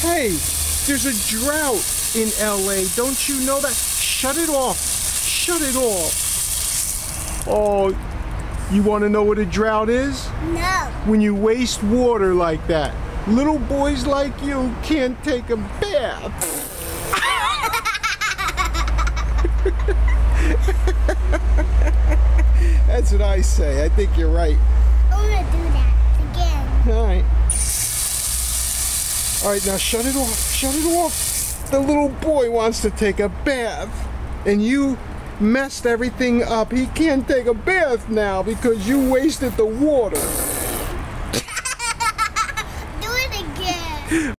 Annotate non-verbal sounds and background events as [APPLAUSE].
Hey, there's a drought in LA. Don't you know that? Shut it off. Shut it off. Oh, you want to know what a drought is? No. When you waste water like that. Little boys like you can't take a bath. [LAUGHS] That's what I say. I think you're right. I'm gonna do that All right, now shut it off. Shut it off. The little boy wants to take a bath. And you messed everything up. He can't take a bath now because you wasted the water. [LAUGHS] Do it again.